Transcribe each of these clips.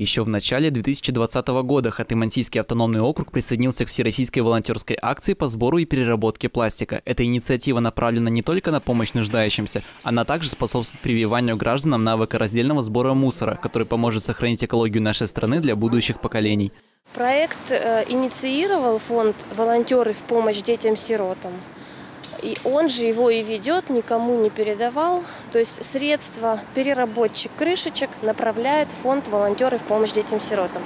Еще в начале 2020 года Хатты-Мансийский автономный округ присоединился к всероссийской волонтерской акции по сбору и переработке пластика. Эта инициатива направлена не только на помощь нуждающимся, она также способствует прививанию гражданам навыка раздельного сбора мусора, который поможет сохранить экологию нашей страны для будущих поколений. Проект э, инициировал фонд «Волонтеры в помощь детям-сиротам». И он же его и ведет, никому не передавал. То есть средства переработчик крышечек направляет фонд «Волонтеры в помощь детям-сиротам».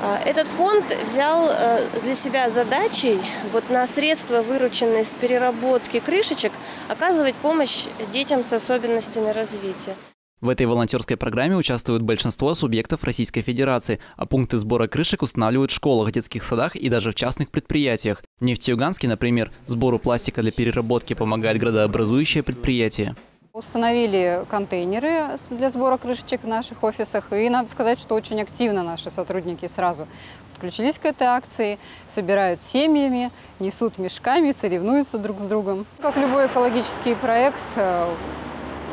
А, этот фонд взял э, для себя задачей вот на средства, вырученные с переработки крышечек, оказывать помощь детям с особенностями развития. В этой волонтерской программе участвуют большинство субъектов Российской Федерации, а пункты сбора крышек устанавливают в школах, детских садах и даже в частных предприятиях. В Нефтеюганске, например, сбору пластика для переработки помогает градообразующее предприятие. Установили контейнеры для сбора крышечек в наших офисах. И надо сказать, что очень активно наши сотрудники сразу подключились к этой акции, собирают семьями, несут мешками, соревнуются друг с другом. Как любой экологический проект, э,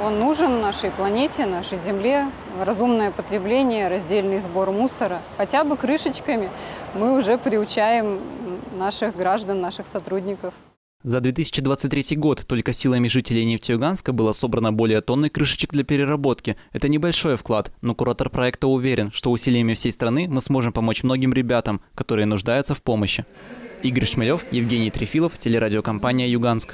он нужен нашей планете, нашей Земле. Разумное потребление, раздельный сбор мусора. Хотя бы крышечками мы уже приучаем наших граждан, наших сотрудников. За 2023 год только силами жителей Нефтеюганска было собрано более тонны крышечек для переработки. Это небольшой вклад, но куратор проекта уверен, что усилиями всей страны мы сможем помочь многим ребятам, которые нуждаются в помощи. Игорь Шмелев, Евгений Трефилов, телерадиокомпания «Юганск».